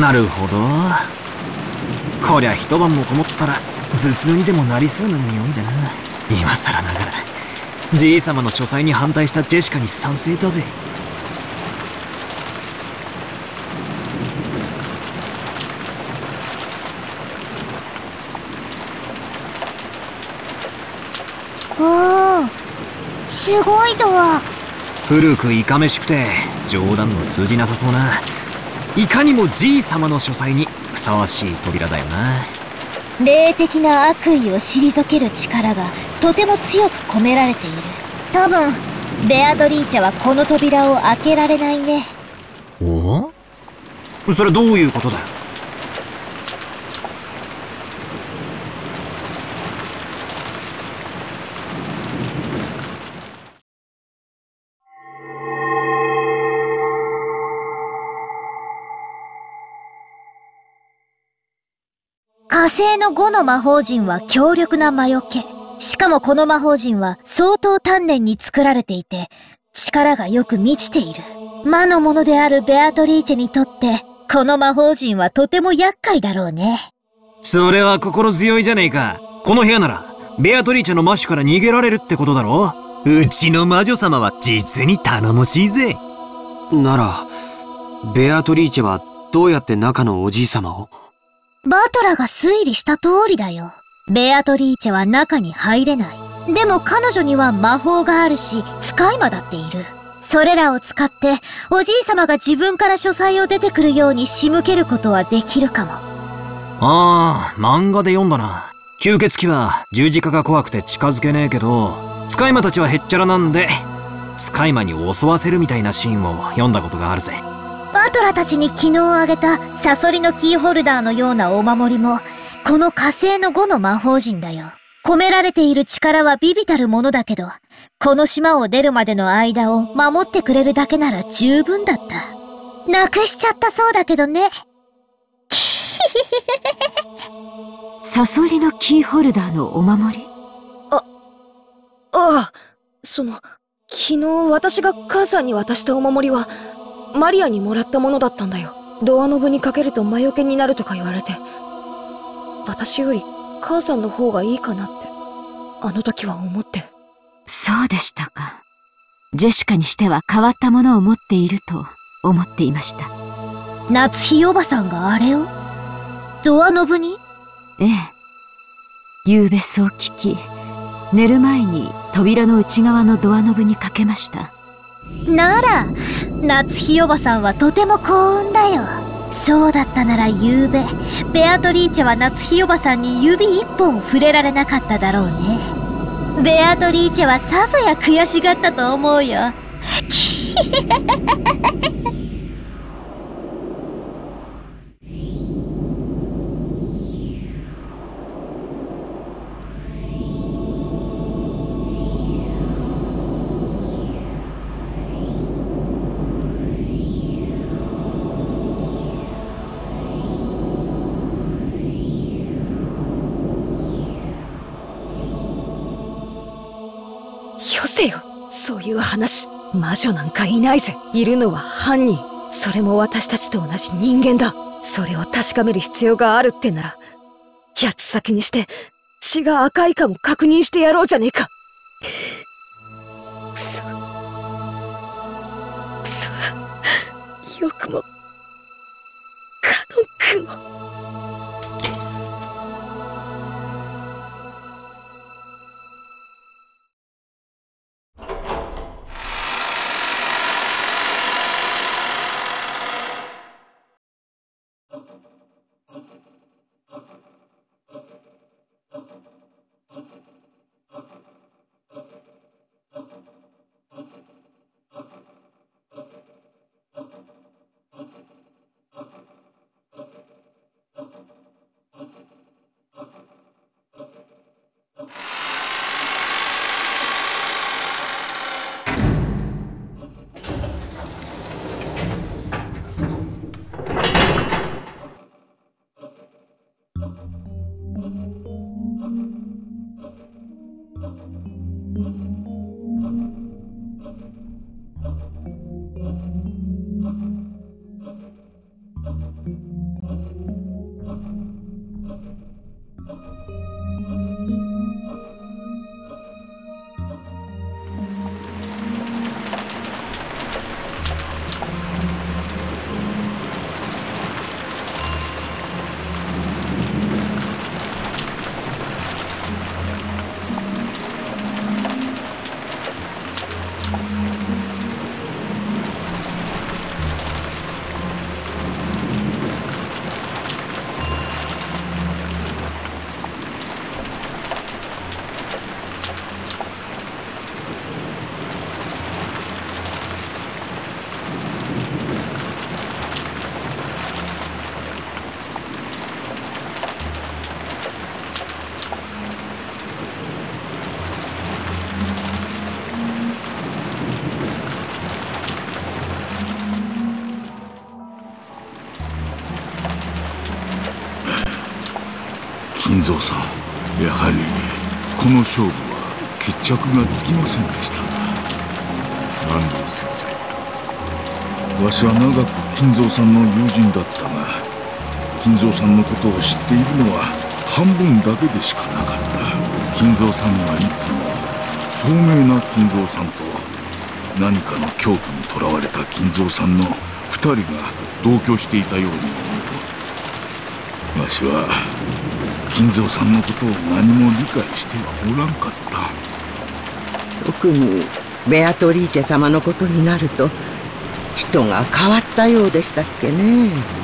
なるほど。こりゃ一晩もこもったら頭痛にでもなりそうな匂いだな。今更ながらじい様の書斎に反対したジェシカに賛成だぜ。おおすごいドア古くいかめしくて冗談の通じなさそうないかにもじい様の書斎にふさわしい扉だよな。霊的な悪意を退ける力がとても強く込められている。多分ベアトリーチェはこの扉を開けられないね。おそれどういうことだよ？火星の5の魔法陣は強力な魔除け。しかもこの魔法陣は相当丹念に作られていて、力がよく満ちている。魔の者であるベアトリーチェにとって、この魔法陣はとても厄介だろうね。それは心強いじゃねえかこの部屋ならベアトリーチェの魔種から逃げられるってことだろうちの魔女様は実に頼もしいぜなら、ベアトリーチェはどうやって中のおじい様を？バトラが推理した通りだよ。ベアトリーチェは中に入れない。でも彼女には魔法があるし、使い魔だっている。それらを使って、おじい様が自分から書斎を出てくるように仕向けることはできるかも。ああ漫画で読んだな吸血鬼は十字架が怖くて近づけねえけど使い魔たちはへっちゃらなんで使い魔に襲わせるみたいなシーンを読んだことがあるぜバトラたちに昨日あげたサソリのキーホルダーのようなお守りも、この火星の5の魔法陣だよ。込められている力はビビたるものだけど、この島を出るまでの間を守ってくれるだけなら十分だった。なくしちゃったそうだけどね。サソリのキーホルダーのお守り？ああ、その、昨日私が母さんに渡したお守りは、マリアにもらったものだったんだよ。ドアノブにかけると魔除けになるとか言われて。私より母さんの方がいいかなって、あの時は思って。そうでしたか。ジェシカにしては変わったものを持っていると思っていました。夏日おばさんがあれを？ドアノブに？ええ。夕べそう聞き、寝る前に扉の内側のドアノブにかけました。なら、夏日おばさんはとても幸運だよ。そうだったなら夕べ、ベアトリーチェは夏日おばさんに指一本触れられなかっただろうね。ベアトリーチェはさぞや悔しがったと思うよ。そういう話。魔女なんかいないぜ。いるのは犯人。それも私たちと同じ人間だ。それを確かめる必要があるってなら、八つ先にして、血が赤いかも確認してやろうじゃねえか。くそ。くそ。よくも、カノン君を。蔵さんやはりこの勝負は決着がつきませんでした安藤先生。わしは長く金蔵さんの友人だったが金蔵さんのことを知っているのは半分だけでしかなかった。金蔵さんはいつも聡明な金蔵さんと何かの恐怖にとらわれた金蔵さんの2人が同居していたように思うわしは金蔵さんのことを何も理解してはおらんかった。特にベアトリーチェ様のことになると人が変わったようでしたっけね。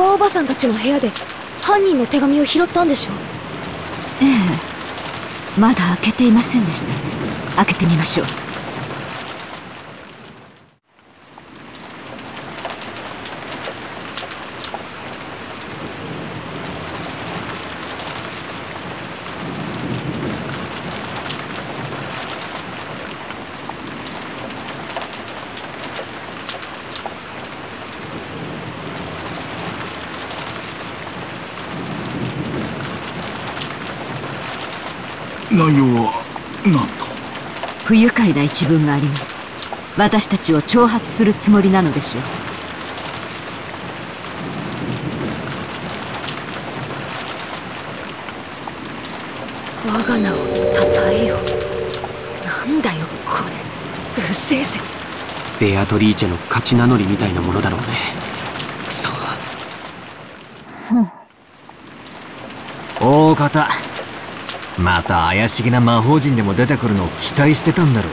エヴァおばさんたちの部屋で犯人の手紙を拾ったんでしょう。ええ。まだ開けていませんでした。開けてみましょう内容は何と不愉快な一文があります。私たちを挑発するつもりなのでしょう。我が名を称えよ。なんだよこれ。うっせえぜ。ベアトリーチェの勝ち名乗りみたいなものだろうね。くそ大方また怪しげな魔法陣でも出てくるのを期待してたんだろ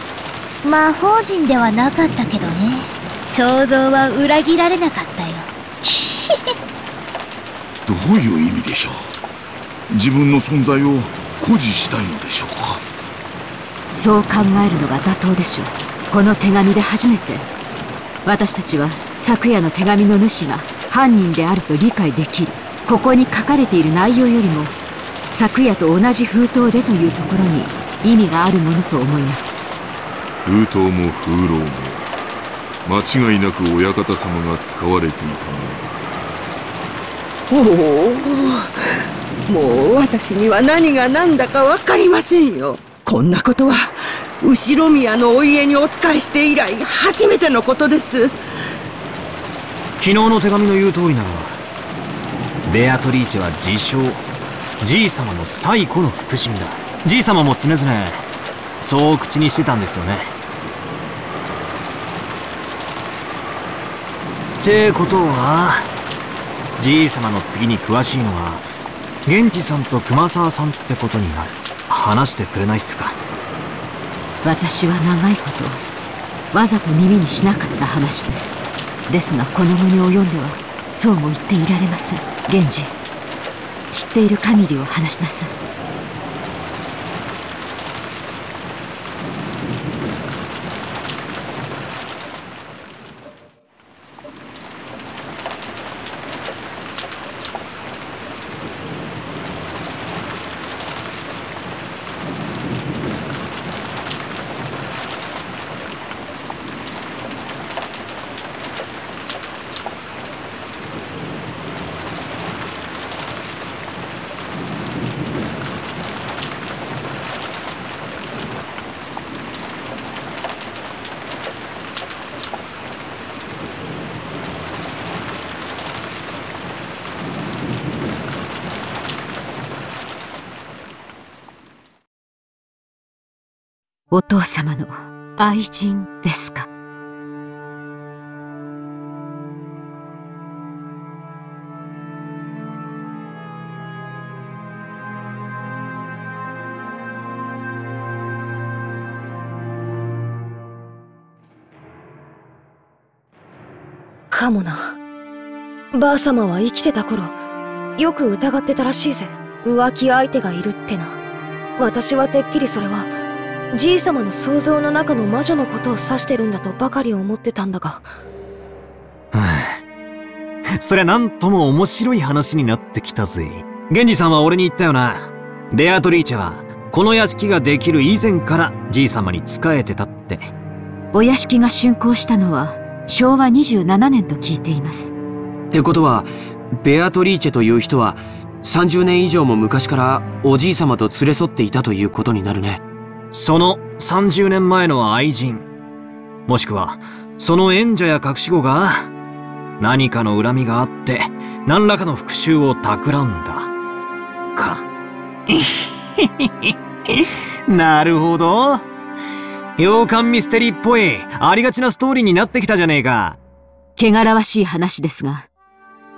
う。魔法陣ではなかったけどね。想像は裏切られなかったよ。どういう意味でしょう？自分の存在を誇示したいのでしょうか？そう考えるのが妥当でしょう。この手紙で初めて。私たちは昨夜の手紙の主が犯人であると理解できる。ここに書かれている内容よりも昨夜と同じ封筒でというところに意味があるものと思います。封筒も風浪も間違いなく親方様が使われていたものです。おおもう私には何が何だか分かりませんよ。こんなことは後ろ宮のお家にお仕えして以来初めてのことです。昨日の手紙の言う通りならベアトリーチェは自称じい様の最古の腹心だ。じい様も常々そう口にしてたんですよね。ってことはじい様の次に詳しいのは現地さんと熊沢さんってことになる。話してくれないっすか。私は長いことわざと耳にしなかった話です。ですがこの後に及んではそうも言っていられません源氏知っている限りを話しなさい。お父様の愛人ですか？かもな。ばあ様は生きてた頃、よく疑ってたらしいぜ。浮気相手がいるってな。私はてっきりそれは、じい様の想像の中の魔女のことを指してるんだとばかり思ってたんだが。はあ、そりゃなんとも面白い話になってきたぜ。源氏さんは俺に言ったよな。ベアトリーチェは、この屋敷ができる以前からじい様に仕えてたって。お屋敷が竣工したのは昭和27年と聞いています。ってことは、ベアトリーチェという人は30年以上も昔からおじい様と連れ添っていたということになるね。その30年前の愛人、もしくはその縁者や隠し子が何かの恨みがあって何らかの復讐を企んだ。か。なるほど。洋館ミステリーっぽい、ありがちなストーリーになってきたじゃねえか。汚らわしい話ですが、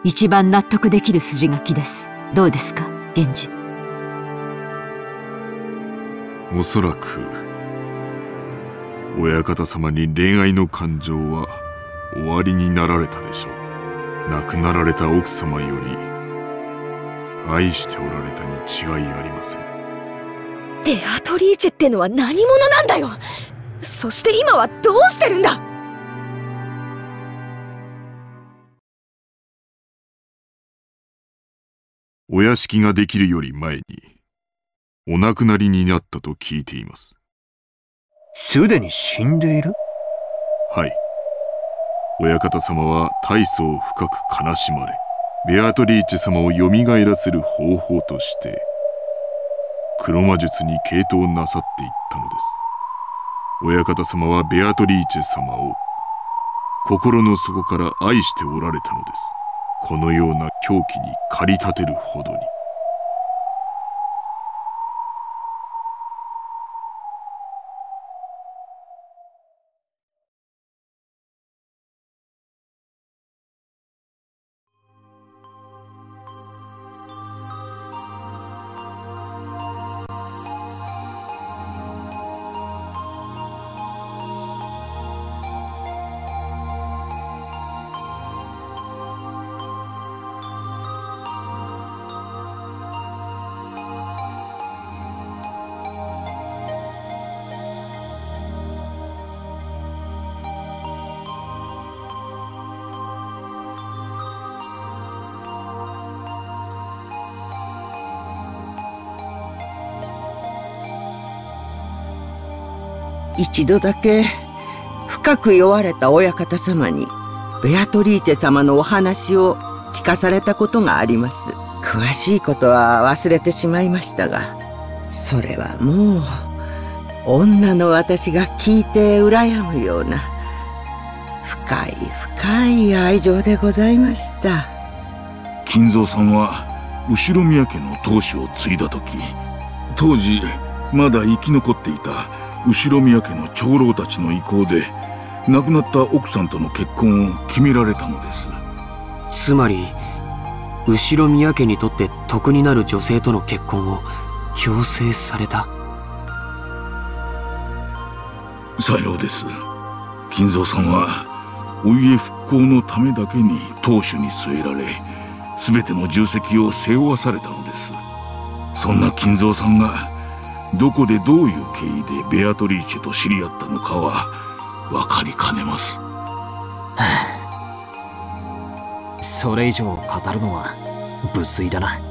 一番納得できる筋書きです。どうですか、源氏？おそらく、親方様に恋愛の感情は終わりになられたでしょう。亡くなられた奥様より、愛しておられたに違いありません。ベアトリーチェってのは何者なんだよそして今はどうしてるんだお屋敷ができるより前にお亡くなりになったと聞いています。すでに死んでいる？はい。親方様は大層深く悲しまれベアトリーチェ様をよみがえらせる方法として黒魔術に傾倒なさっていったのです。親方様はベアトリーチェ様を心の底から愛しておられたのです。このような狂気に駆り立てるほどに一度だけ深く酔われた親方様にベアトリーチェ様のお話を聞かされたことがあります。詳しいことは忘れてしまいましたがそれはもう女の私が聞いて羨むような深い深い愛情でございました。金蔵さんは後宮家の当主を継いだ時当時まだ生き残っていた後宮家の長老たちの意向で亡くなった奥さんとの結婚を決められたのです。つまり後宮家にとって得になる女性との結婚を強制された。さようです。金蔵さんはお家復興のためだけに当主に据えられ全ての重責を背負わされたのです。そんな金蔵さんがどこでどういう経緯でベアトリーチェと知り合ったのかは分かりかねます、それ以上語るのは無粋だな。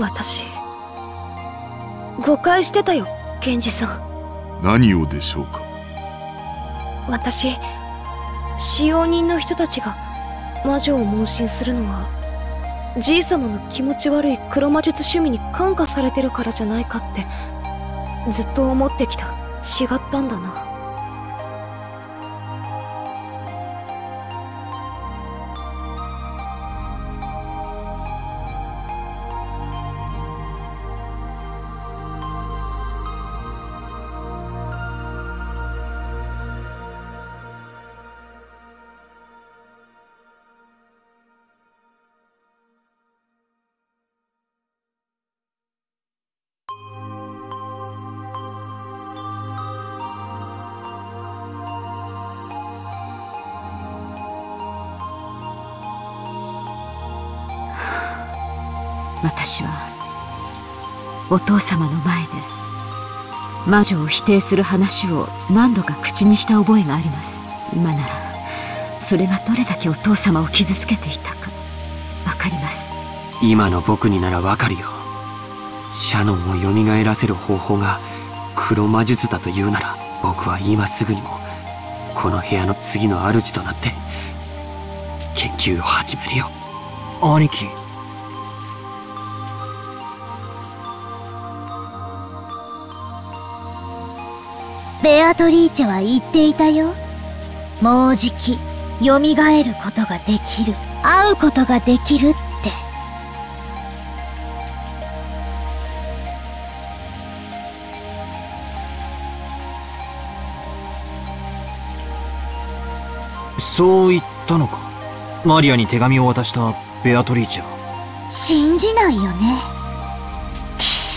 私誤解してたよ源氏さん。何をでしょうか？私使用人の人たちが魔女を盲信するのはじい様の気持ち悪い黒魔術趣味に感化されてるからじゃないかってずっと思ってきた。違ったんだなお父様の前で魔女を否定する話を何度か口にした覚えがあります。今ならそれがどれだけお父様を傷つけていたかわかります。今の僕にならわかるよ。シャノンを蘇らせる方法が黒魔術だというなら僕は今すぐにもこの部屋の次の主となって研究を始めるよ。兄貴ベアトリーチェは言っていたよ。もうじき蘇ることができる。会うことができるって。そう言ったのか。マリアに手紙を渡したベアトリーチェは。信じないよね。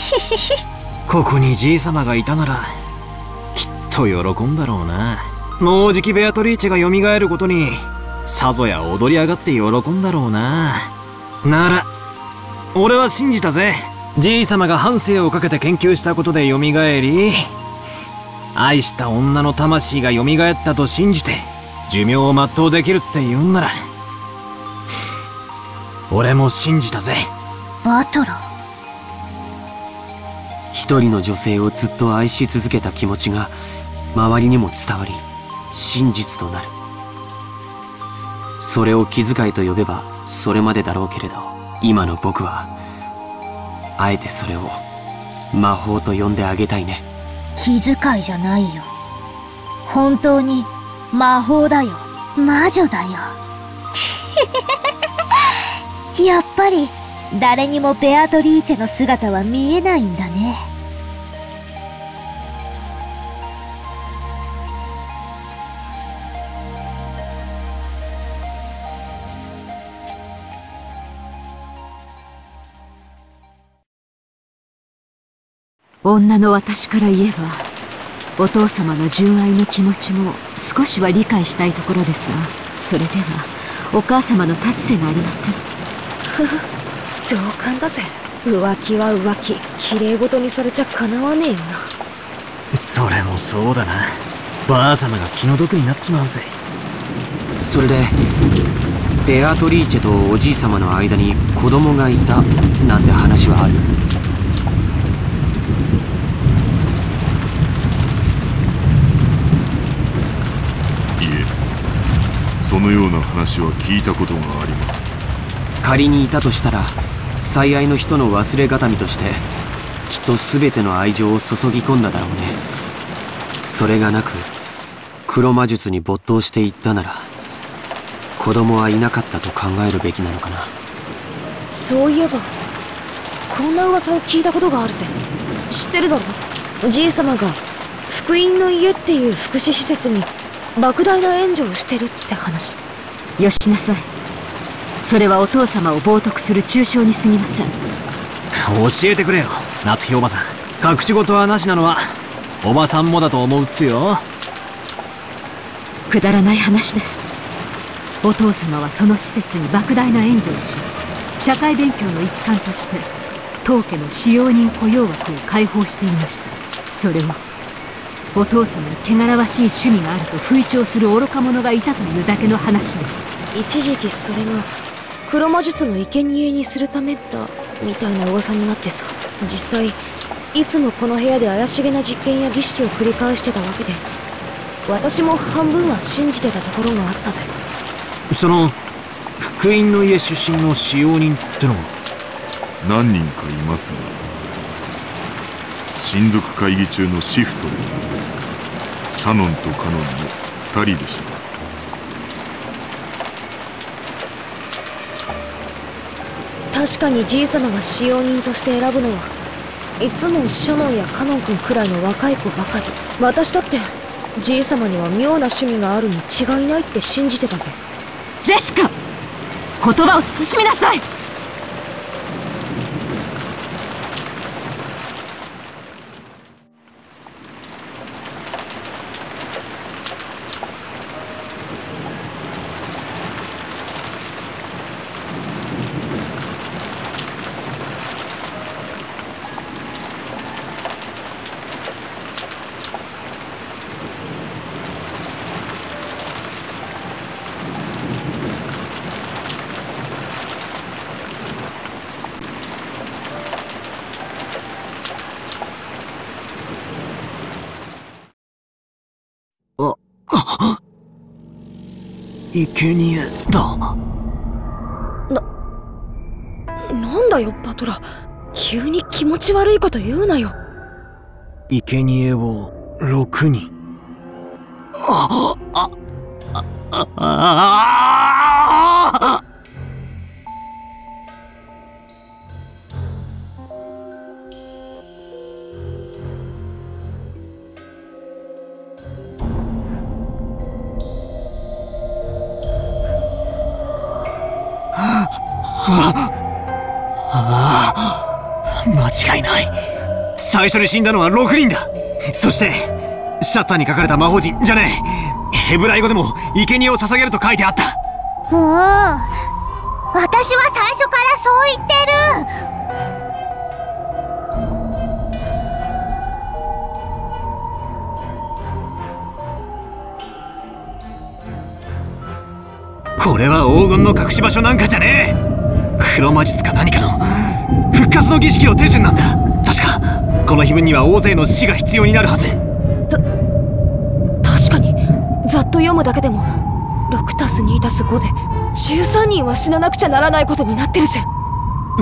ここにじい様がいたならと喜んだろうな。もうじきベアトリーチェが蘇ることにさぞや踊り上がって喜んだろうな。なら俺は信じたぜ。じい様が半生をかけて研究したことで蘇り愛した女の魂が蘇ったと信じて寿命を全うできるって言うんなら俺も信じたぜ。バトロ一人の女性をずっと愛し続けた気持ちが周りにも伝わり真実となる。それを気遣いと呼べばそれまでだろうけれど今の僕はあえてそれを魔法と呼んであげたいね。気遣いじゃないよ。本当に魔法だよ。魔女だよ。やっぱり誰にもベアトリーチェの姿は見えないんだね。女の私から言えばお父様の純愛の気持ちも少しは理解したいところですがそれではお母様の立つ瀬がありません。ふ ふ同感だぜ。浮気は浮気。綺麗事にされちゃかなわねえよな。それもそうだな。ばあ様が気の毒になっちまうぜ。それでベアトリーチェとおじい様の間に子供がいたなんて話はあるそのような話は聞いたことがありません。仮にいたとしたら最愛の人の忘れがたみとしてきっと全ての愛情を注ぎ込んだだろうね。それがなく黒魔術に没頭していったなら子供はいなかったと考えるべきなのかな。そういえばこんな噂を聞いたことがあるぜ。知ってるだろじい様が福音の家っていう福祉施設に莫大な援助をしてるって話。よしなさい。それはお父様を冒涜する抽象に過ぎません。教えてくれよ夏日おばさん。隠し事はなしなのはおばさんもだと思うっすよ。くだらない話です。お父様はその施設に莫大な援助をし社会勉強の一環として当家の使用人雇用枠を開放していました。それをお父様に汚らわしい趣味があると吹聴する愚か者がいたというだけの話です。一時期それが黒魔術の生贄にするためだみたいな噂になってさ。実際いつもこの部屋で怪しげな実験や儀式を繰り返してたわけで私も半分は信じてたところがあったぜ。その福音の家出身の使用人ってのは何人かいますが親族会議中のシフト。でシャノンとカノンの2人でした。確かにじい様が使用人として選ぶのはいつもシャノンやカノン君くらいの若い子ばかり。私だってじい様には妙な趣味があるに違いないって信じてたぜ。ジェシカ言葉を慎みなさい生贄だなんだよパトラ急に気持ち悪いこと言うなよ生贄を6人ああああああああ間違いない。最初に死んだのは6人だ。そしてシャッターに書かれた魔法陣じゃねえ。ヘブライ語でも生贄を捧げると書いてあった。もう私は最初からそう言ってる。これは黄金の隠し場所なんかじゃねえ黒魔術か何かの復活の儀式の手順なんだ。確かこの碑文には大勢の死が必要になるはず。確かにざっと読むだけでも6たす2たす5で13人は死ななくちゃならないことになってるぜ。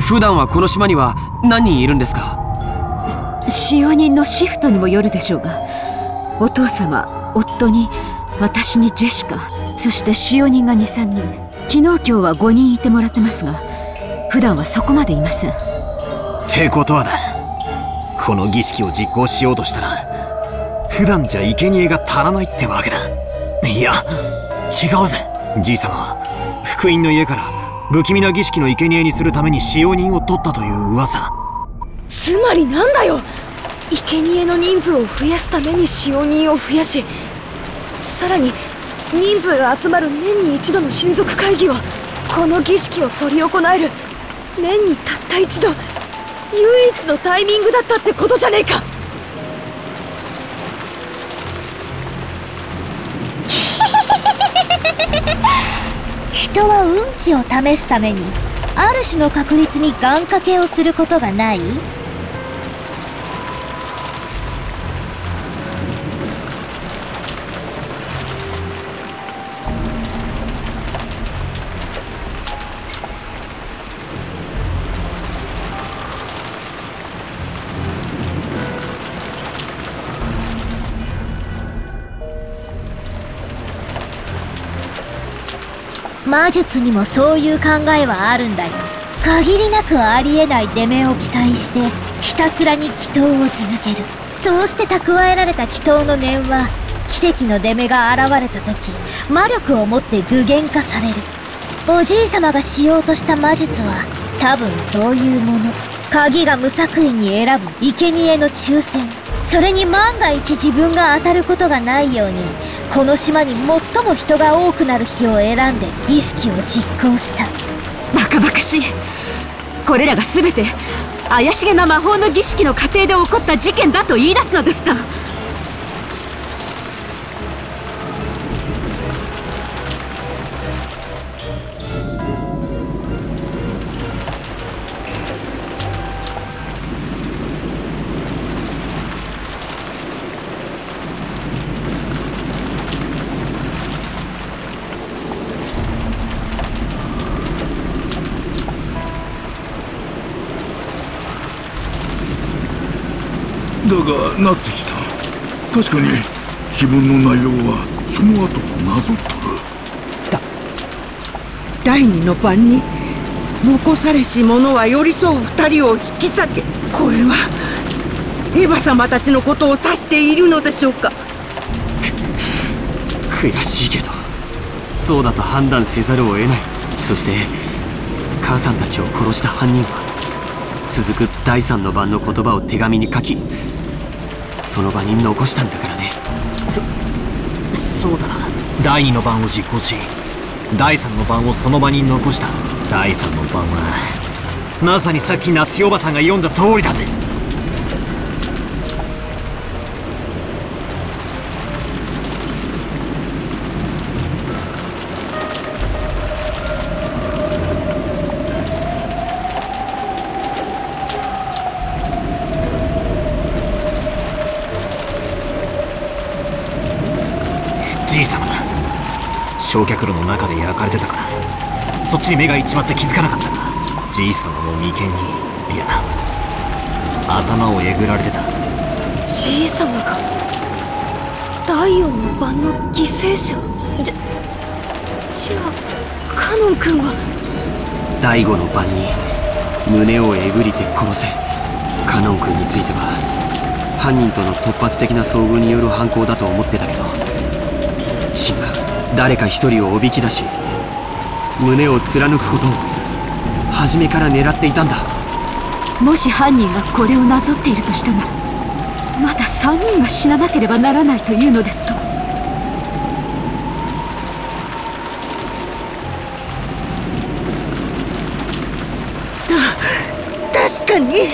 普段はこの島には何人いるんですか？使用人のシフトにもよるでしょうがお父様夫に私にジェシカそして使用人が23人昨日今日は5人いてもらってますが普段はそこまでいません。ってことはだこの儀式を実行しようとしたら普段じゃ生贄が足らないってわけだ。いや違うぜ。じいさまは福音の家から不気味な儀式の生贄にするために使用人を取ったという噂。つまりなんだよ。生贄の人数を増やすために使用人を増やしさらに人数が集まる年に一度の親族会議をこの儀式を執り行える年にたった一度唯一のタイミングだったってことじゃねえか。人は運気を試すためにある種の確率に願掛けをすることがない？魔術にもそういう考えはあるんだよ。限りなくありえない出目を期待してひたすらに祈祷を続ける。そうして蓄えられた祈祷の念は奇跡の出目が現れた時魔力を持って具現化される。おじい様がしようとした魔術は多分そういうもの。鍵が無作為に選ぶ生贄の抽選。それに万が一自分が当たることがないようにこの島に最も人が多くなる日を選んで儀式を実行した。バカバカしい。これらが全て怪しげな魔法の儀式の過程で起こった事件だと言い出すのですか。夏日さん確かに碑文の内容はその後をなぞっとるだ第二の晩に残されし者は寄り添う二人を引き裂けこれはエヴァ様たちのことを指しているのでしょうか悔しいけどそうだと判断せざるを得ないそして母さんたちを殺した犯人は続く第三の晩の言葉を手紙に書きその場に残したんだからね。そそうだな。第二の番を実行し第三の番をその場に残した。第三の番はまさにさっき夏代おばさんが読んだ通りだぜ。焼却炉の中で焼かれてたから。そっちに目がいっちまって気づかなかった。がじい様の眉間にいや頭をえぐられてた。じい様が第四の晩の犠牲者？じゃ違う。カノン君は？第五の晩に胸をえぐりて殺せ。カノン君については犯人との突発的な遭遇による犯行だと思ってたけど誰か一人をおびき出し胸を貫くことを初めから狙っていたんだ。もし犯人がこれをなぞっているとしたらまだ3人が死ななければならないというのですか？確かに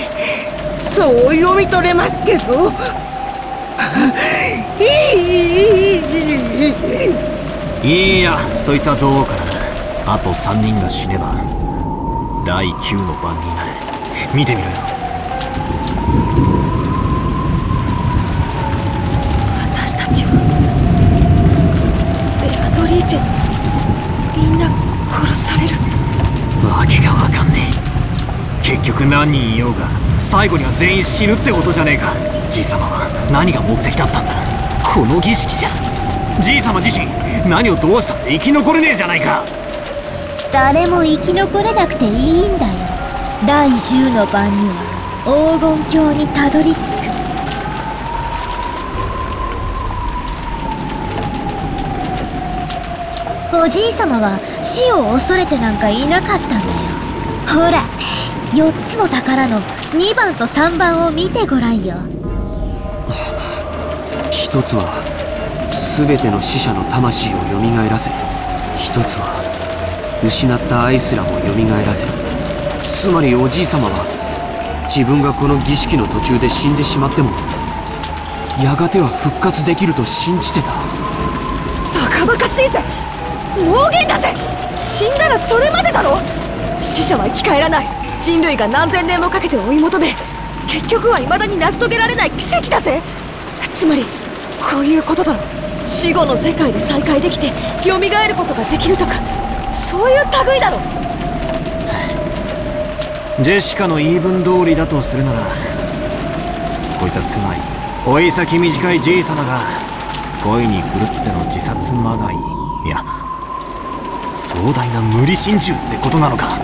そう読み取れますけど。いやそいつはどうかな。あと3人が死ねば第9の番になる見てみろよ。私たちはベアトリーチェにみんな殺される。わけがわかんねえ。結局何人いようが最後には全員死ぬってことじゃねえか。じい様は何が目的だったんだ。この儀式じゃ。じい様自身何をどうしたって生き残れねえじゃないか。誰も生き残れなくていいんだよ。第10の晩には黄金鏡にたどり着く。おじい様は死を恐れてなんかいなかったんだよ。ほら4つの宝の2番と3番を見てごらんよ。一つは全ての死者の魂をよみがえらせ一つは失った愛すらもよみがえらせつまりおじい様は自分がこの儀式の途中で死んでしまってもやがては復活できると信じてた。バカバカしいぜ！妄言だぜ！死んだらそれまでだろ！死者は生き返らない！人類が何千年もかけて追い求め結局は未だに成し遂げられない奇跡だぜ！つまりこういうことだろ。死後の世界で再会できて蘇ることができるとかそういう類だろ。ジェシカの言い分通りだとするならこいつはつまり追い先短いじい様が恋に狂っての自殺まがい。いや壮大な無理心中ってことなのか。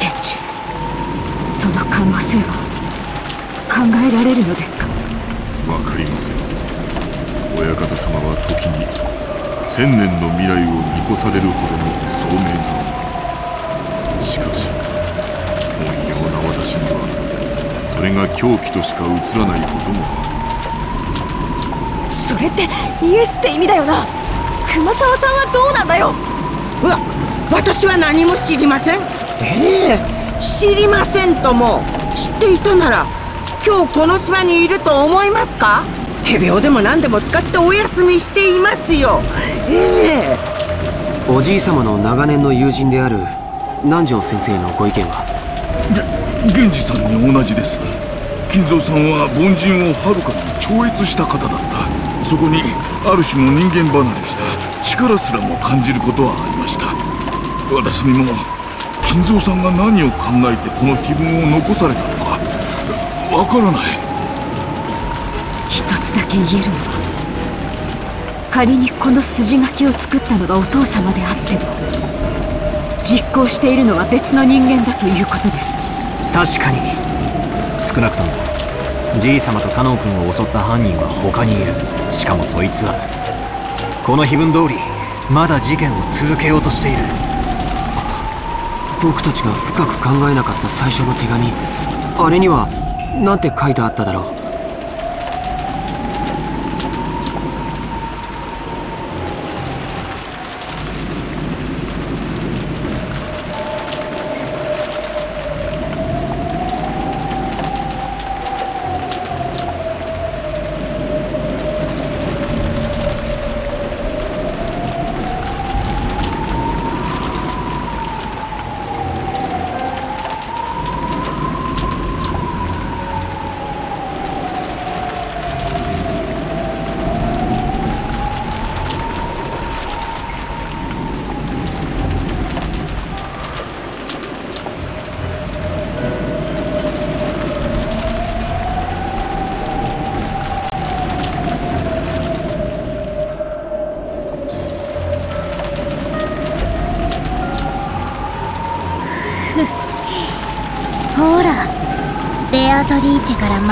天智その可能性は考えられるのですか？わかりません。親方様は時に千年の未来を見越されるほどの聡明なお方です。しかし凡庸な私にはそれが狂気としか映らないこともあそれってイエスって意味だよな。熊沢さんはどうなんだよ。わ私は何も知りませんええ知りませんとも知っていたなら今日この島にいると思いますか？手病でも何でも使ってお休みしていますよ。ええ。おじい様の長年の友人である南條先生のご意見は？源氏さんに同じです。金蔵さんは凡人をはるかに超越した方だった。そこにある種の人間離れした力すらも感じることはありました。私にも金蔵さんが何を考えてこの碑文を残されたのかわからない。一つだけ言えるのは仮にこの筋書きを作ったのがお父様であっても実行しているのは別の人間だということです。確かに。少なくともじい様とカノン君を襲った犯人は他にいる。しかもそいつはこの碑文通りまだ事件を続けようとしている。僕たちが深く考えなかった最初の手紙あれにはなんて書いてあっただろう。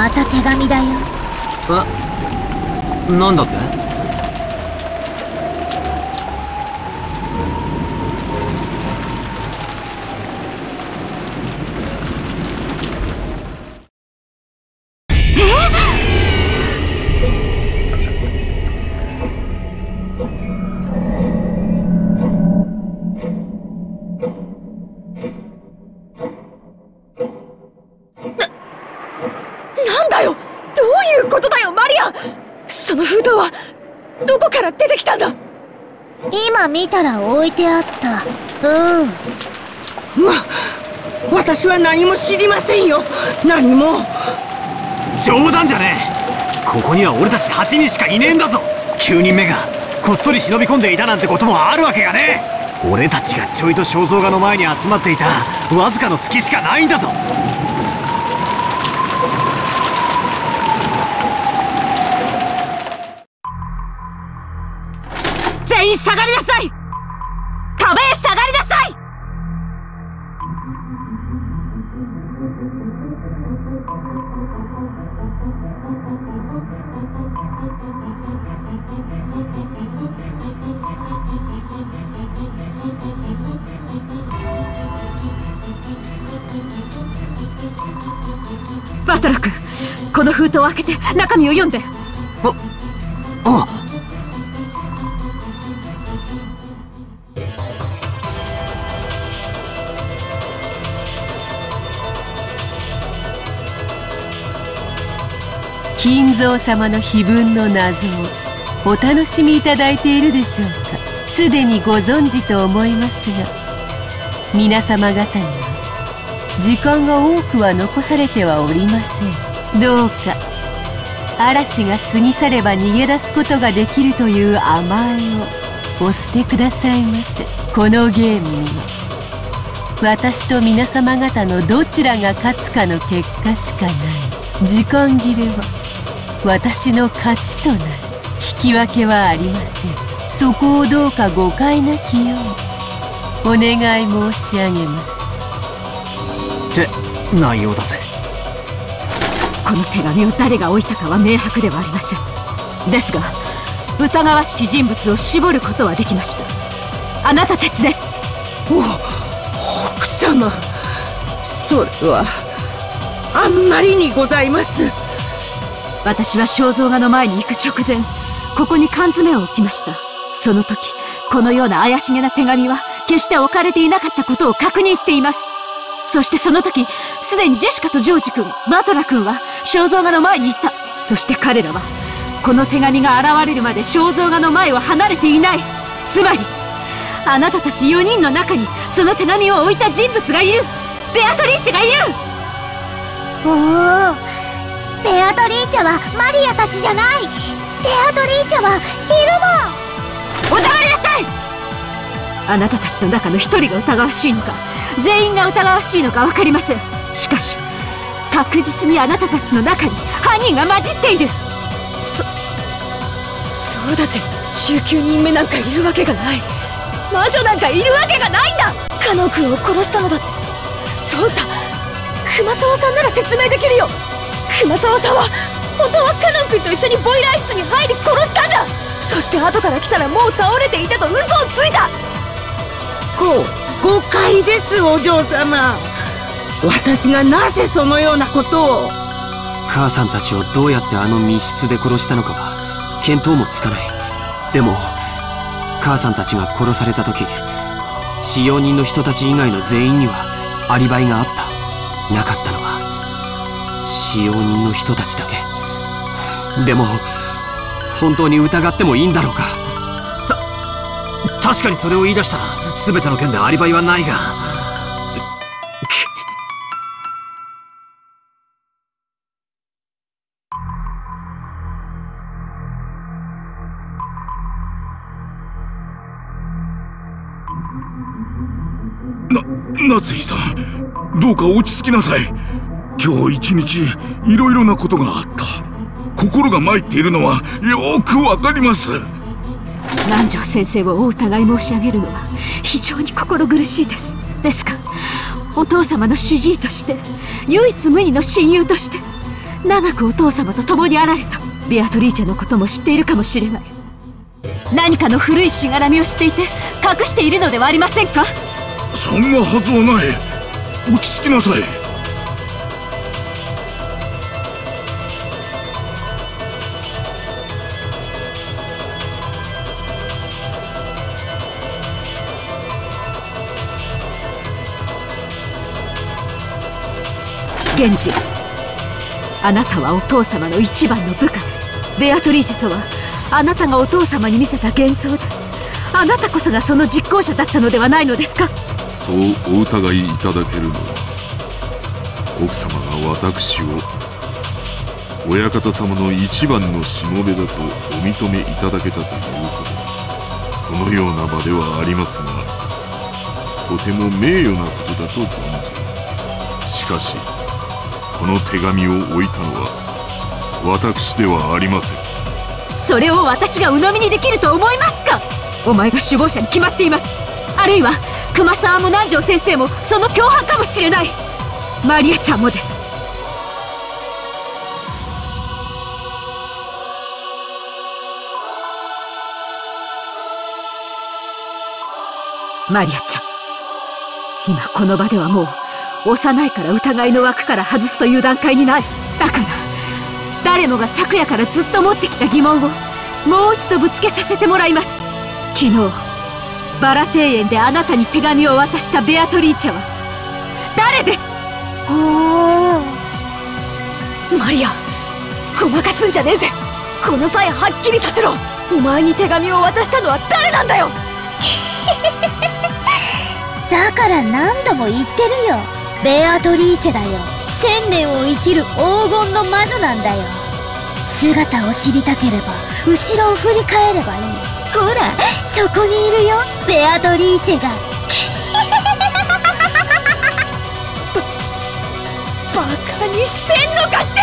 また手紙だよ。えなんだって？いてあった。うん。わ私は何も知りませんよ。何も。冗談じゃねえ。ここには俺たち8人しかいねえんだぞ。9人目がこっそり忍び込んでいたなんてこともあるわけがねえ。俺たちがちょいと肖像画の前に集まっていたわずかの隙しかないんだぞ。封筒を開けて中身を読んで。あ。金蔵様の碑文の謎をお楽しみいただいているでしょうか。すでにご存知と思いますが皆様方には時間が多くは残されてはおりませんどうか嵐が過ぎ去れば逃げ出すことができるという甘えをお捨てくださいませ。このゲームには私と皆様方のどちらが勝つかの結果しかない。時間切れは私の勝ちとなる。引き分けはありません。そこをどうか誤解なきようお願い申し上げます。って内容だぜ。この手紙を誰が置いたかは明白ではありません。ですが疑わしき人物を絞ることはできました。あなたたちです。お奥様。それはあんまりにございます。私は肖像画の前に行く直前ここに缶詰を置きました。その時このような怪しげな手紙は決して置かれていなかったことを確認しています。そしてその時すでにジェシカとジョージ君バトラ君は肖像画の前に行った。そして彼らはこの手紙が現れるまで肖像画の前を離れていない。つまりあなたたち4人の中にその手紙を置いた人物がいる。ベアトリーチェがいる。おおベアトリーチェはマリアたちじゃない。ベアトリーチェはいるお黙りなさい。あなたたちの中の一人が疑わしいのか全員が疑わしいのか分かりません。しかし確実にあなたたちの中に犯人が混じっている。そそうだぜ。19人目なんかいるわけがない。魔女なんかいるわけがないんだ。カノン君を殺したのだ。ってそうさ熊沢さんなら説明できるよ。熊沢さんは本当はカノン君と一緒にボイラー室に入り殺したんだ。そして後から来たらもう倒れていたと嘘をついた。こう誤解ですお嬢様私がなぜそのようなことを？母さんたちをどうやってあの密室で殺したのかは見当もつかない。でも母さんたちが殺された時使用人の人たち以外の全員にはアリバイがあった。なかったのは使用人の人たちだけ。でも本当に疑ってもいいんだろうか。確かにそれを言い出したら全ての件でアリバイはないがどうか落ち着きなさい。今日一日いろいろなことがあった。心が参っているのはよくわかります。南條先生をお疑い申し上げるのは非常に心苦しいです。ですがお父様の主治医として唯一無二の親友として長くお父様と共にあられたベアトリーチェのことも知っているかもしれない。何かの古いしがらみを知っていて隠しているのではありませんか？そんなはずはない落ち着きなさい。源氏。あなたはお父様の一番の部下です。ベアトリーチェとはあなたがお父様に見せた幻想であなたこそがその実行者だったのではないのですか？そうお疑いいただけるのは奥様が私を親方様の一番のしもべだとお認めいただけたということこのような場ではありますがとても名誉なことだと存じます。しかしこの手紙を置いたのは私ではありません。それを私が鵜呑みにできると思いますか？お前が首謀者に決まっています。あるいは熊沢も南條先生もその共犯かもしれない。マリアちゃんもです。マリアちゃん今この場ではもう幼いから疑いの枠から外すという段階にない。だから誰もが昨夜からずっと持ってきた疑問をもう一度ぶつけさせてもらいます。昨日バラ庭園であなたに手紙を渡したベアトリーチェは誰です？おマリアごまかすんじゃねえぜ。この際はっきりさせろ。お前に手紙を渡したのは誰なんだよ。だから何度も言ってるよ。ベアトリーチェだよ。千年を生きる黄金の魔女なんだよ。姿を知りたければ後ろを振り返ればいいほらそこにいるよベアトリーチェが。バカにしてんのかて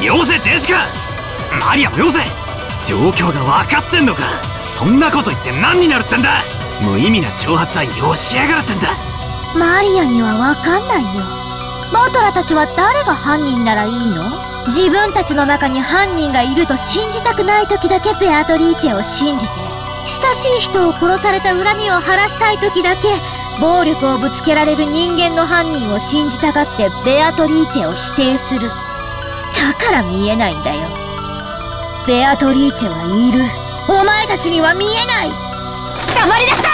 めよせジェシカ。マリアもよせ状況が分かってんのか。そんなこと言って何になるってんだ。無意味な挑発はよしやがらってんだ。マリアには分かんないよ。モトラたちは誰が犯人ならいいの？自分たちの中に犯人がいると信じたくない時だけベアトリーチェを信じて親しい人を殺された恨みを晴らしたい時だけ暴力をぶつけられる人間の犯人を信じたがってベアトリーチェを否定する。だから見えないんだよ。ベアトリーチェはいる。お前たちには見えない。黙りなさい。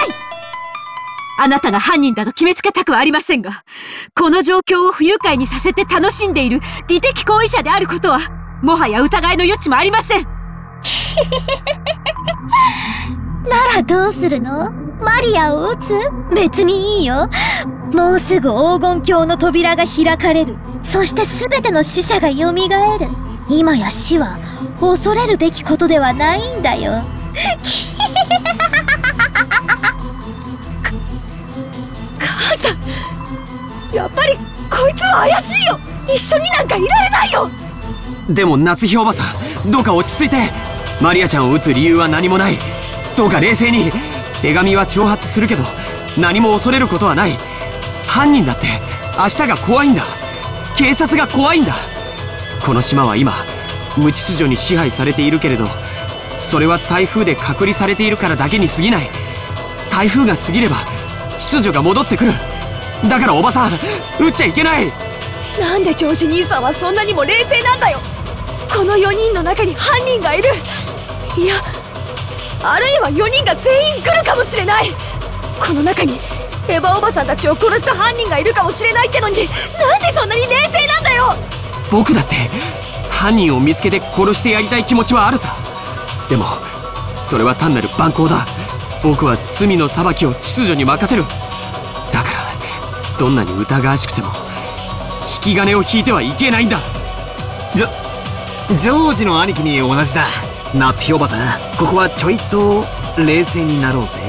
あなたが犯人だと決めつけたくはありませんが、この状況を不愉快にさせて楽しんでいる利的行為者であることは、もはや疑いの余地もありません。ならどうするの？マリアを撃つ？別にいいよ。もうすぐ黄金鏡の扉が開かれる。そして全ての死者が蘇る。今や死は恐れるべきことではないんだよ。やっぱりこいつは怪しいよ。一緒になんかいられないよ。でも夏日おばさんどうか落ち着いて。マリアちゃんを撃つ理由は何もない。どうか冷静に。手紙は挑発するけど何も恐れることはない。犯人だって明日が怖いんだ。警察が怖いんだ。この島は今無秩序に支配されているけれどそれは台風で隔離されているからだけに過ぎない。台風が過ぎれば秩序が戻ってくる。だからおばさん撃っちゃいけない。なんでジョージ兄さんはそんなにも冷静なんだよ。この4人の中に犯人がいる。いやあるいは4人が全員来るかもしれない。この中にエヴァおばさんたちを殺した犯人がいるかもしれないってのになんでそんなに冷静なんだよ。僕だって犯人を見つけて殺してやりたい気持ちはあるさ。でもそれは単なる蛮行だ。僕は罪の裁きを秩序に任せるどんなに疑わしくても引き金を引いてはいけないんだ。ジョジョージの兄貴に同じだ。夏日おばさんここはちょいと冷静になろうぜ。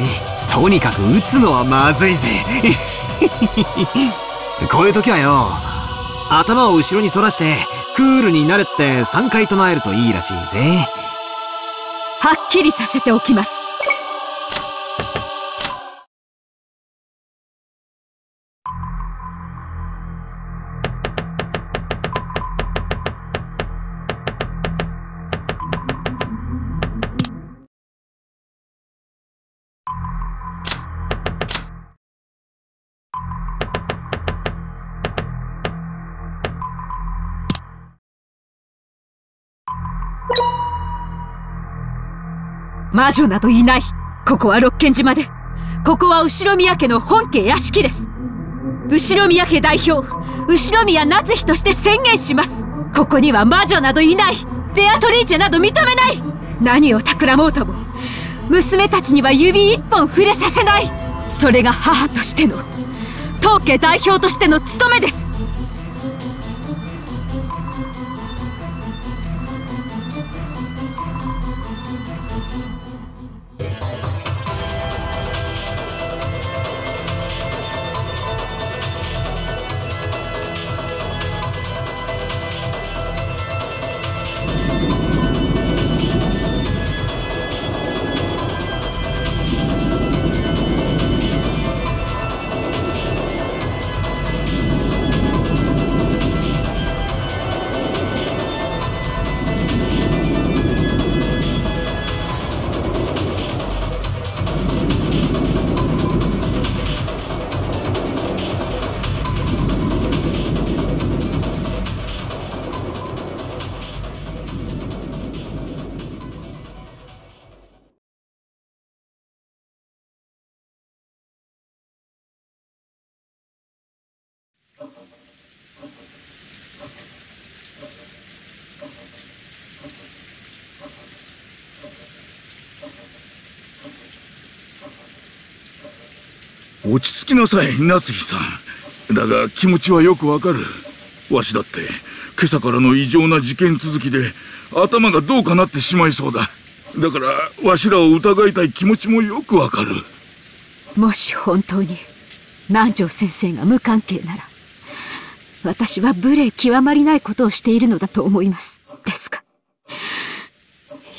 とにかく撃つのはまずいぜ。こういう時はよ頭を後ろに反らしてクールになれって3回唱えるといいらしいぜ。はっきりさせておきます魔女などいない。ここは六軒島で。ここは後宮家の本家屋敷です。後宮家代表後宮夏日として宣言します。ここには魔女などいない。ベアトリーチェなど認めない。何を企もうとも娘たちには指一本触れさせない。それが母としての当家代表としての務めです。落ち着きなさい夏日さん。だが気持ちはよくわかる。わしだって今朝からの異常な事件続きで頭がどうかなってしまいそうだ。だからわしらを疑いたい気持ちもよくわかる。もし本当に南條先生が無関係なら私は無礼極まりないことをしているのだと思います。ですが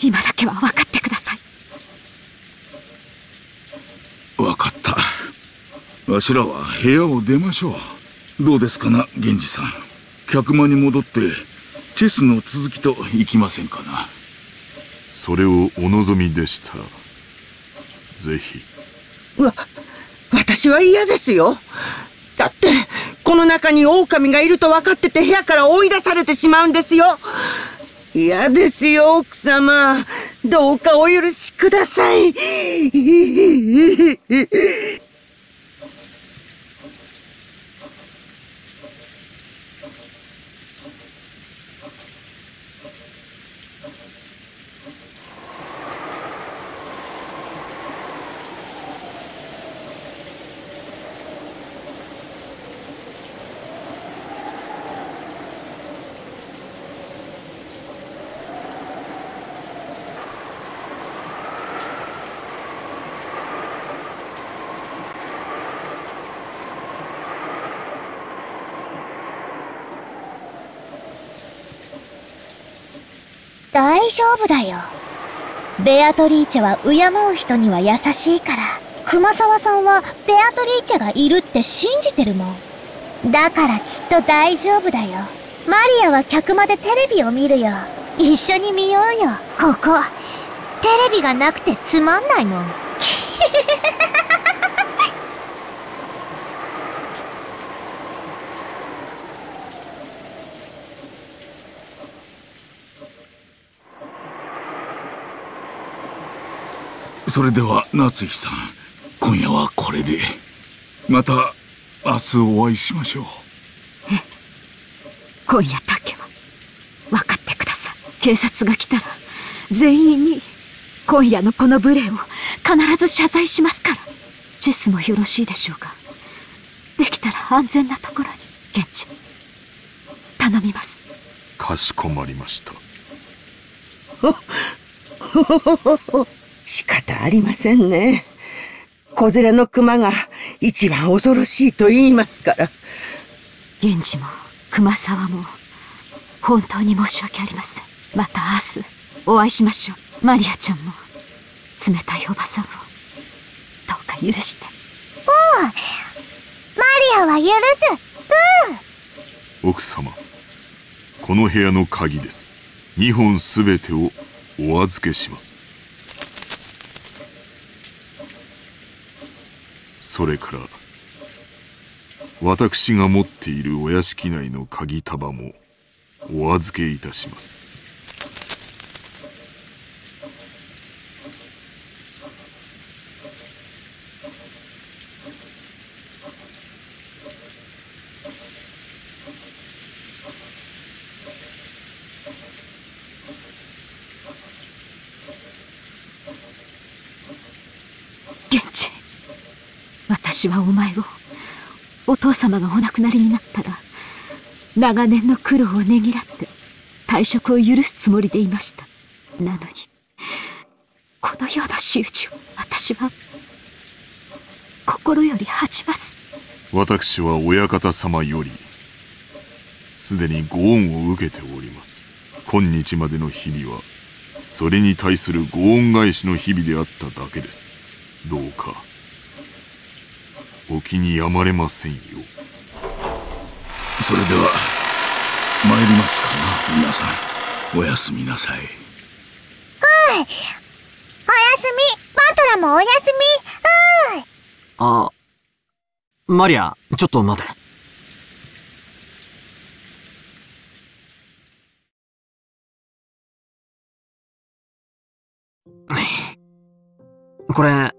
今だけは分かってください分かったわしらは部屋を出ましょう。どうですかな源氏さん。客間に戻ってチェスの続きといきませんかな。それをお望みでしたらぜひ。わ私は嫌ですよ。だってこの中に狼がいると分かってて部屋から追い出されてしまうんですよ。嫌ですよ奥様。どうかお許しください大丈夫だよ。ベアトリーチェは敬う人には優しいから、熊沢さんはベアトリーチェがいるって信じてるもん。だからきっと大丈夫だよ。マリアは客までテレビを見るよ。一緒に見ようよ。ここ。テレビがなくてつまんないもん。それでは夏日さん今夜はこれで。また明日お会いしましょう。今夜だけは。分かってください。警察が来たら全員に今夜のこの無礼を必ず謝罪しますから。チェスもよろしいでしょうかできたら安全なところに現地。頼みます。かしこまりました。仕 方ありませんね。子連れの熊が一番恐ろしいと言いますから。源氏も熊沢も本当に申し訳ありません。また明日お会いしましょう。マリアちゃんも冷たいおばさんをどうか許して。うん。マリアは許す。うん。奥様、この部屋の鍵です。2本すべてをお預けします。それから私が持っているお屋敷内の鍵束もお預けいたします。私はお前をお父様がお亡くなりになったら長年の苦労をねぎらって退職を許すつもりでいました。なのにこのような仕打ちを私は心より恥じます。私は親方様よりすでにご恩を受けております。今日までの日々はそれに対するご恩返しの日々であっただけです。どうかお気にやまれませんよ。それでは参りますかな皆さん。おやすみなさい。うんおやすみ。バトラもおやすみ。うんあマリアちょっと待て。これ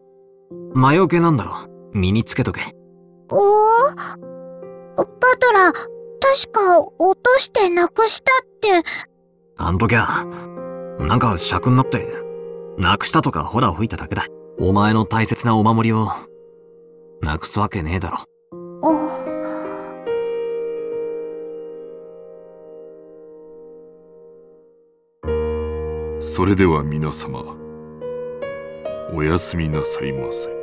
魔除けなんだろ身につけとけ。おおバトラ、確か落としてなくしたって。あん時は、なんか尺になって、なくしたとかほら吹いただけだ。お前の大切なお守りを、なくすわけねえだろ。おそれでは皆様、おやすみなさいませ。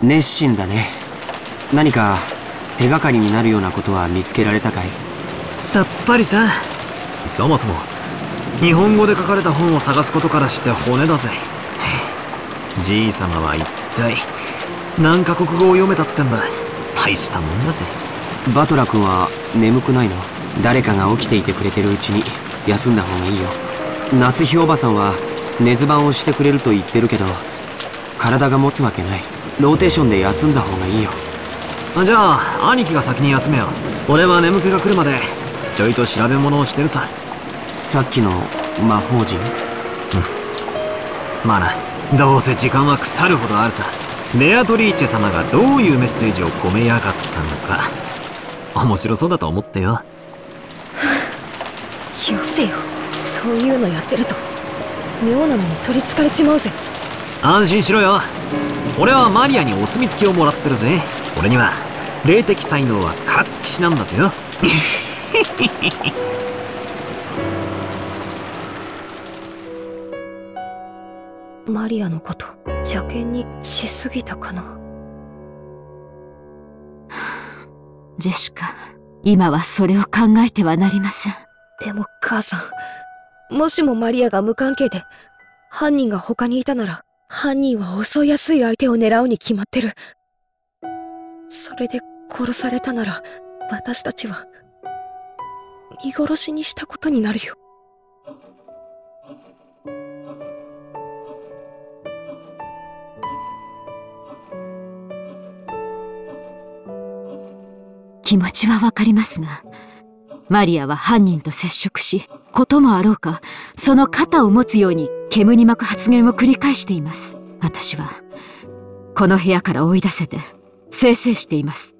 熱心だね。何か手がかりになるようなことは見つけられたかい？さっぱりさ。そもそも。日本語で書かれた本を探すことからして骨だぜ。じい様は一体。何カ国語を読めたってんだ。大したもんだぜ。バトラ君は眠くないの？誰かが起きていてくれてるうちに。休んだ方がいいよ。夏日おばさんは寝ず番をしてくれると言ってるけど体が持つわけないローテーションで休んだ方がいいよ。じゃあ兄貴が先に休めよ。俺は眠気が来るまでちょいと調べ物をしてるさ。さっきの魔法陣？うん。まあな。どうせ時間は腐るほどあるさ。ベアトリーチェ様がどういうメッセージを込めやがったのか。面白そうだと思ってよ。よせよ。そういうのやってると妙なのに取りつかれちまうぜ。安心しろよ俺はマリアにお墨付きをもらってるぜ。俺には霊的才能はからっきしなんだとよ。マリアのこと邪険にしすぎたかな。ジェシカ今はそれを考えてはなりません。でも母さんもしもマリアが無関係で犯人が他にいたなら犯人は襲いやすい相手を狙うに決まってる。それで殺されたなら、私たちは、見殺しにしたことになるよ。気持ちはわかりますが、マリアは犯人と接触し、こともあろうか、その肩を持つように煙に巻く発言を繰り返しています。私は、この部屋から追い出せて、せいせいしています。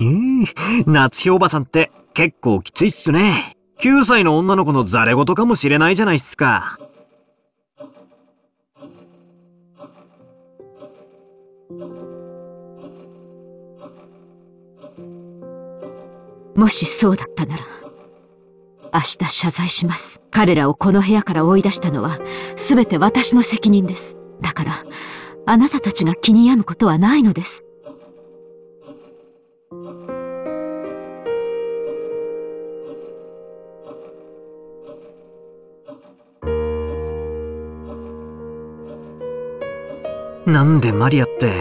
ええー、夏日おばさんって結構きついっすね。9歳の女の子のザレ言かもしれないじゃないっすか。もしそうだったなら、明日謝罪します。彼らをこの部屋から追い出したのは、全て私の責任です。だから、あなたたちが気に病むことはないのですなんでマリアって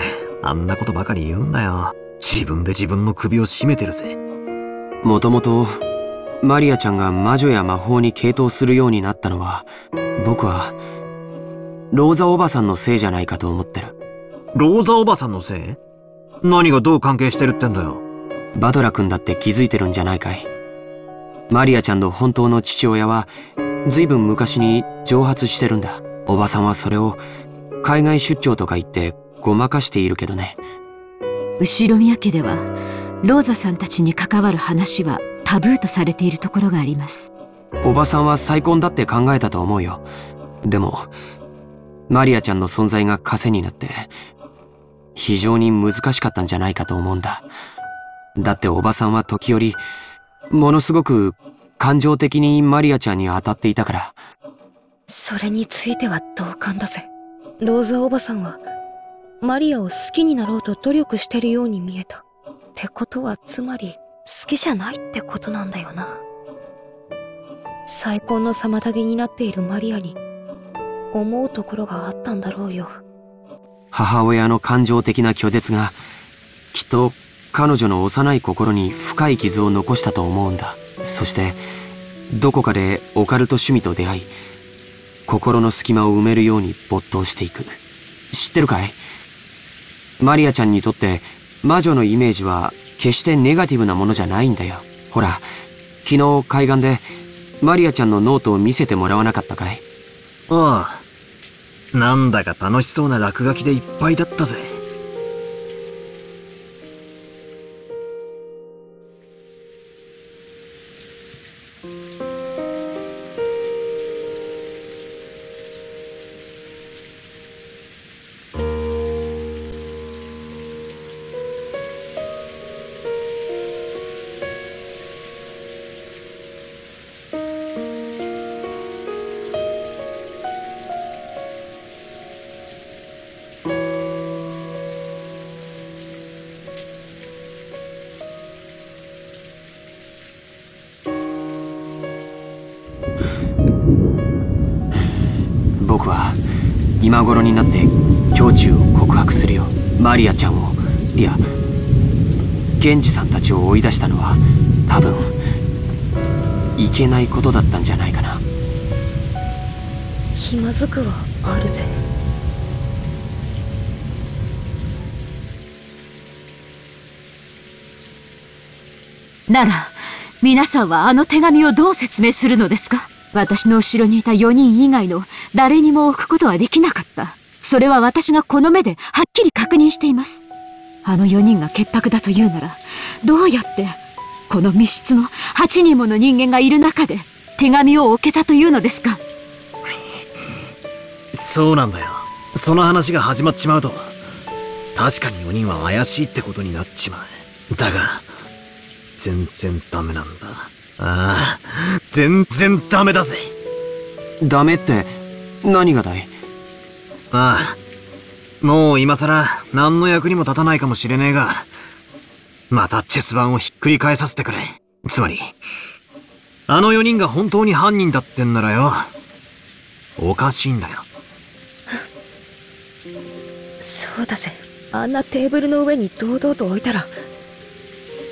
あんなことばかり言うんだよ自分で自分の首を絞めてるぜもともとマリアちゃんが魔女や魔法に傾倒するようになったのは僕はローザおばさんのせいじゃないかと思ってる。ローザおばさんのせい？何がどう関係してるってんだよ。バトラ君だって気づいてるんじゃないかい。マリアちゃんの本当の父親は随分昔に蒸発してるんだ。おばさんはそれを海外出張とか言ってごまかしているけどね。後ろ宮家ではローザさんたちに関わる話はタブーとされているところがあります。おばさんは再婚だって考えたと思うよ。でもマリアちゃんの存在が枷になって非常に難しかったんじゃないかと思うんだ。だっておばさんは時折ものすごく感情的にマリアちゃんに当たっていたから。それについては同感だぜ。ローザおばさんはマリアを好きになろうと努力してるように見えた。ってことはつまり好きじゃないってことなんだよな。再婚の妨げになっているマリアに思うところがあったんだろうよ。母親の感情的な拒絶がきっと彼女の幼い心に深い傷を残したと思うんだ。そしてどこかでオカルト趣味と出会い心の隙間を埋めるように没頭していく。知ってるかい？マリアちゃんにとって魔女のイメージは決してネガティブなものじゃないんだよ。ほら昨日海岸でマリアちゃんのノートを見せてもらわなかったかい？ああ。なんだか楽しそうな落書きでいっぱいだったぜ。い出したのは多分いけないことだったんじゃないかな。気まずくはあるぜ。なら皆さんはあの手紙をどう説明するのですか？私の後ろにいた4人以外の誰にも置くことはできなかった。それは私がこの目ではっきり確認していますあの4人が潔白だというならどうやってこの密室の8人もの人間がいる中で手紙を置けたというのですか？そうなんだよ。その話が始まっちまうと確かに4人は怪しいってことになっちまう。だが全然ダメなんだ。ああ全然ダメだぜ。ダメって何がだい？ああもう今さら何の役にも立たないかもしれねえがまたチェス盤をひっくり返させてくれ。つまりあの4人が本当に犯人だってんならよおかしいんだよ。そうだぜ。あんなテーブルの上に堂々と置いたら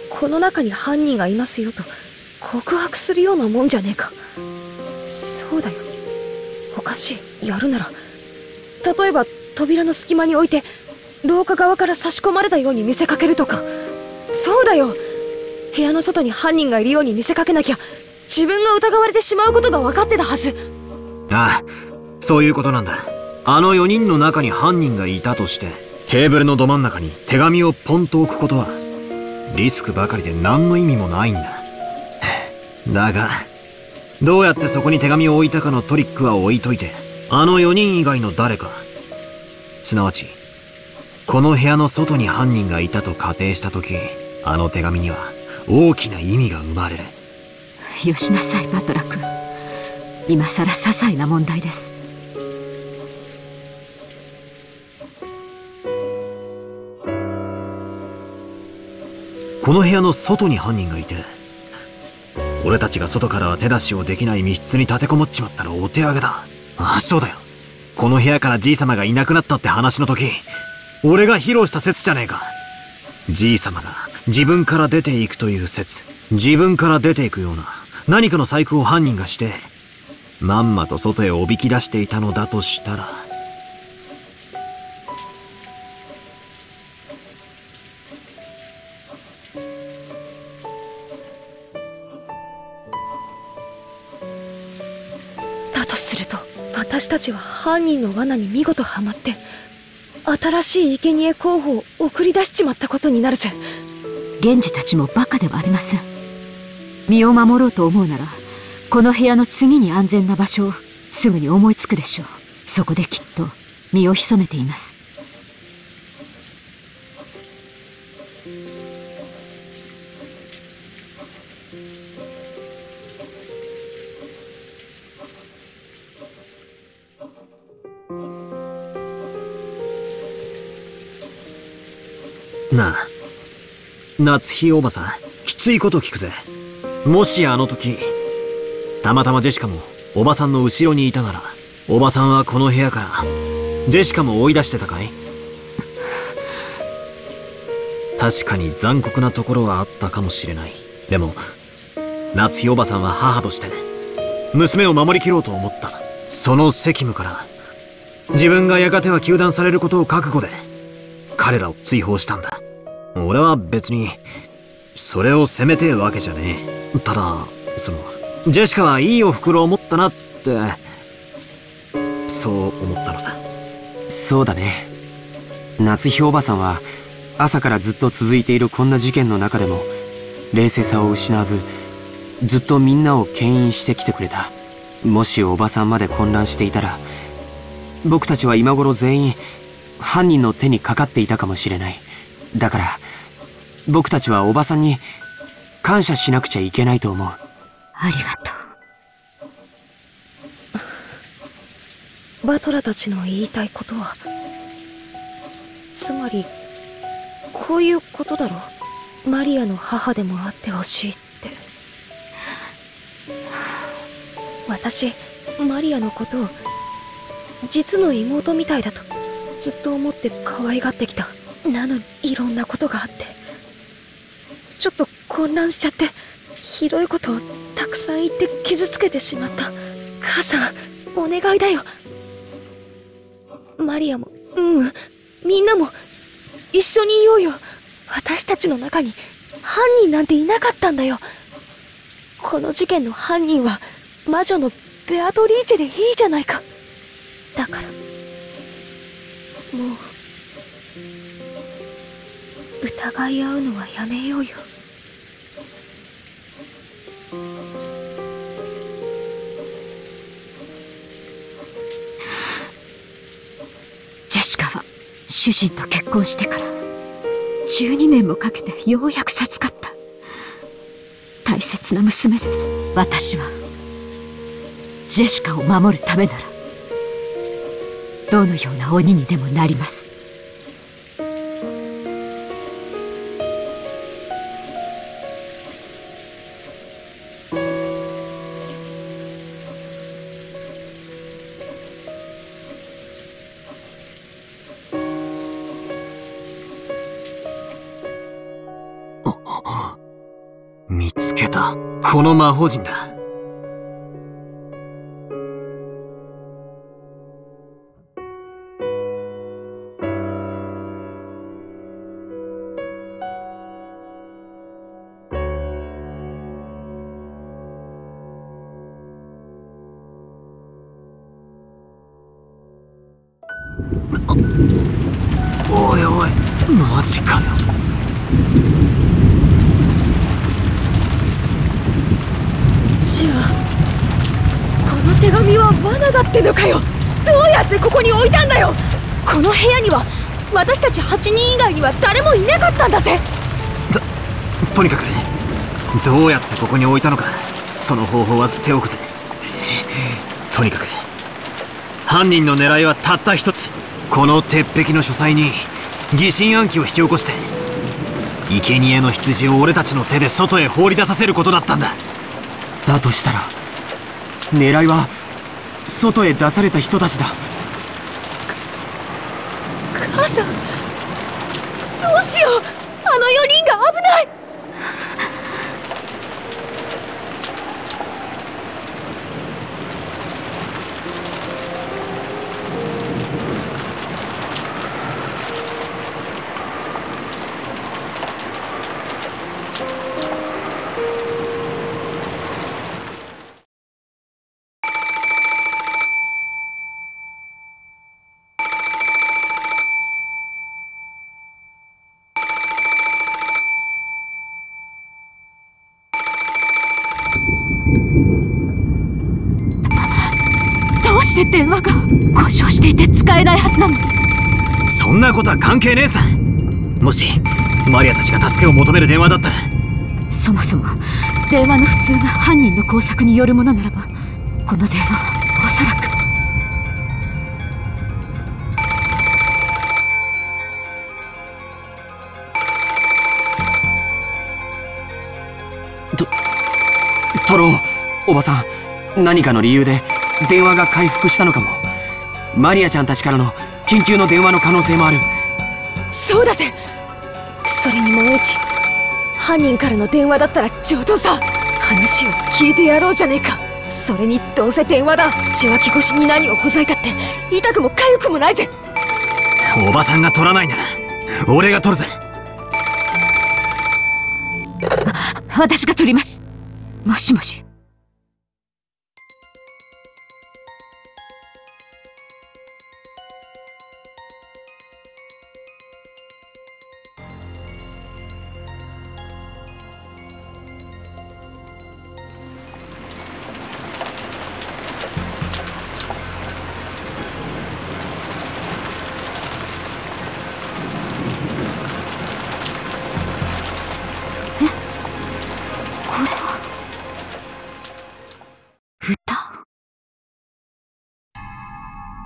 この中に犯人がいますよと告白するようなもんじゃねえか。そうだよ。おかしい。やるなら。例えば扉の隙間に置いて廊下側から差し込まれたように見せかけるとか。そうだよ。部屋の外に犯人がいるように見せかけなきゃ自分が疑われてしまうことが分かってたはず。ああそういうことなんだ。あの4人の中に犯人がいたとしてテーブルのど真ん中に手紙をポンと置くことはリスクばかりで何の意味もないんだ。だがどうやってそこに手紙を置いたかのトリックは置いといてあの4人以外の誰かすなわち、この部屋の外に犯人がいたと仮定した時、あの手紙には大きな意味が生まれる。よしなさい、バトラ君。今さら些細な問題です。この部屋の外に犯人がいて、俺たちが外からは手出しをできない密室に立てこもっちまったらお手上げだ。ああ、そうだよ。この部屋からじい様がいなくなったって話の時俺が披露した説じゃねえか。じい様が自分から出ていくという説自分から出ていくような何かの細工を犯人がしてまんまと外へおびき出していたのだとしたらだとすると私たちは犯人の罠に見事ハマって新しい生贄候補を送り出しちまったことになるぜ。源氏たちもバカではありません。身を守ろうと思うならこの部屋の次に安全な場所をすぐに思いつくでしょう。そこできっと身を潜めています。夏日おばさんきついこと聞くぜ。もしあの時たまたまジェシカもおばさんの後ろにいたならおばさんはこの部屋からジェシカも追い出してたかい？確かに残酷なところはあったかもしれない。でも夏日おばさんは母として娘を守りきろうと思った。その責務から自分がやがては糾弾されることを覚悟で彼らを追放したんだ。俺は別にそれを責めてえわけじゃねえ。ただそのジェシカはいいお袋を持ったなってそう思ったのさ。そうだね。夏日おばさんは朝からずっと続いているこんな事件の中でも冷静さを失わずずっとみんなを牽引してきてくれた。もしおばさんまで混乱していたら僕たちは今頃全員犯人の手にかかっていたかもしれない。だから僕たちはおばさんに感謝しなくちゃいけないと思う。ありがとう。バトラたちの言いたいことはつまりこういうことだろマリアの母でもあってほしいって。私マリアのことを実の妹みたいだとずっと思って可愛がってきた。なのにいろんなことがあって。ちょっと混乱しちゃってひどいことをたくさん言って傷つけてしまった。母さんお願いだよ。マリアもうんみんなも一緒にいようよ。私たちの中に犯人なんていなかったんだよ。この事件の犯人は魔女のベアトリーチェでいいじゃないか。だからもう疑い合うのはやめようよ。ジェシカは主人と結婚してから12年もかけてようやく授かった。大切な娘です。私はジェシカを守るためならどのような鬼にでもなります。この魔法陣だ。ここに置いたのか。その方法は捨ておくぜ。とにかく犯人の狙いはたった一つ。この鉄壁の書斎に疑心暗鬼を引き起こして生贄の羊を俺たちの手で外へ放り出させることだったんだ。だとしたら狙いは外へ出された人たちだ。母さんどうしよう。あの4人が危ない。そんなことは関係ねえさ。もしマリアたちが助けを求める電話だったら。そもそも電話の普通が犯人の工作によるものならばこの電話はおそらく。トロおばさん何かの理由で電話が回復したのかも。マリアちゃんたちからの緊急の電話の可能性もある。そうだぜ。それにもう一。犯人からの電話だったらちょうどさ。話を聞いてやろうじゃねえか。それにどうせ電話だ。受話器越しに何をほざいたって痛くも痒くもないぜ。おばさんが取らないなら俺が取るぜ。私が取ります。もしもし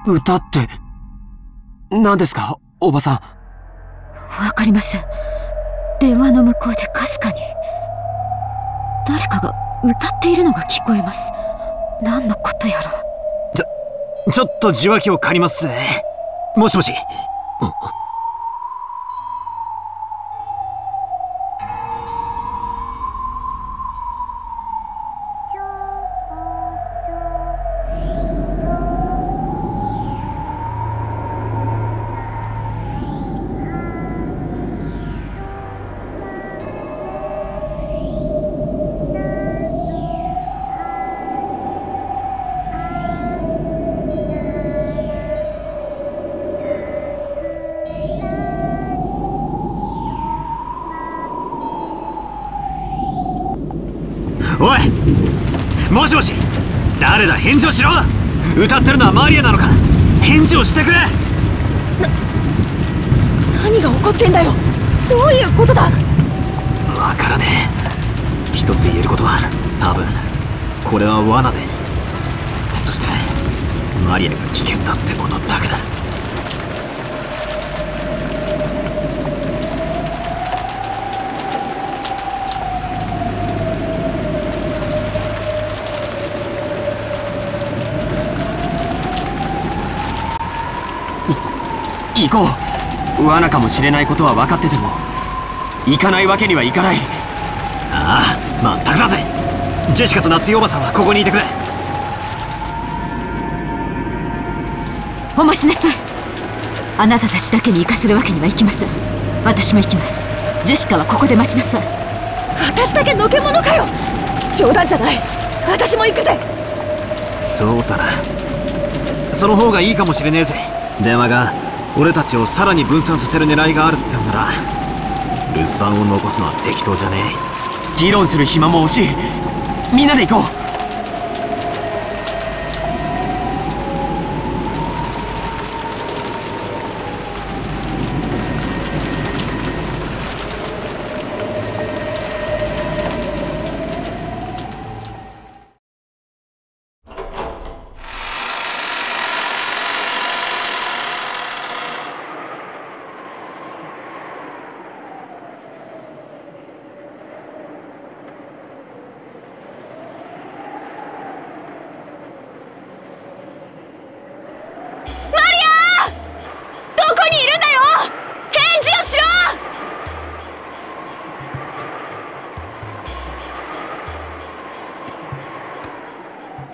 歌って。何ですかおばさん？わかりません。電話の向こうでかすかに。誰かが歌っているのが聞こえます。何のことやら。ちょっと受話器を借りますぜ。もしもししてくれ。何が起こってんだよ。どういうことだ。わからねえ。一つ言えることは多分。これは罠で。そしてマリアが危険だってことだけだ行こう。罠かもしれないことは分かってても行かないわけにはいかない。ああまったくだぜ。ジェシカと夏井おばさんはここにいてくれ。お待ちなさい。あなたたちだけに行かせるわけにはいきません。私も行きます。ジェシカはここで待ちなさい。私だけのけ者かよ。冗談じゃない。私も行くぜ。そうだな。その方がいいかもしれねえぜ。電話が俺たちをさらに分散させる狙いがあるってんなら留守番を残すのは適当じゃねえ。議論する暇も惜しい。みんなで行こう。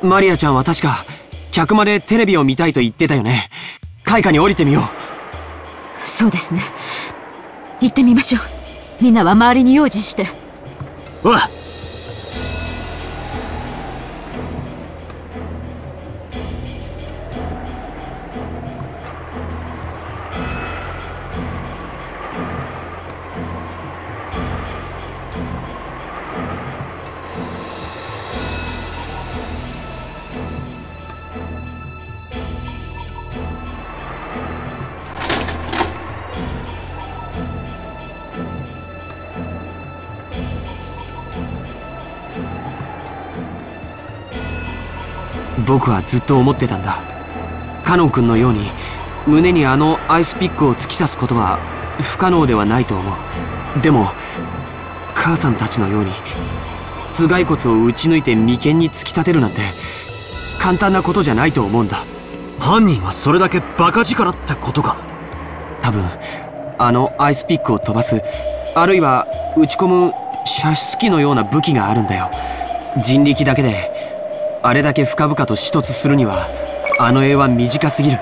マリアちゃんは確か客間でテレビを見たいと言ってたよね。開花に降りてみよう。そうですね。行ってみましょう。みんなは周りに用心して。おいはずっと思ってたんだ。カノン君のように胸にあのアイスピックを突き刺すことは不可能ではないと思う。でも母さんたちのように頭蓋骨を打ち抜いて眉間に突き立てるなんて簡単なことじゃないと思うんだ。犯人はそれだけバカ力ってことか。多分あのアイスピックを飛ばすあるいは打ち込む射出機のような武器があるんだよ。人力だけであれだけ深々と死突するにはあの絵は短すぎる。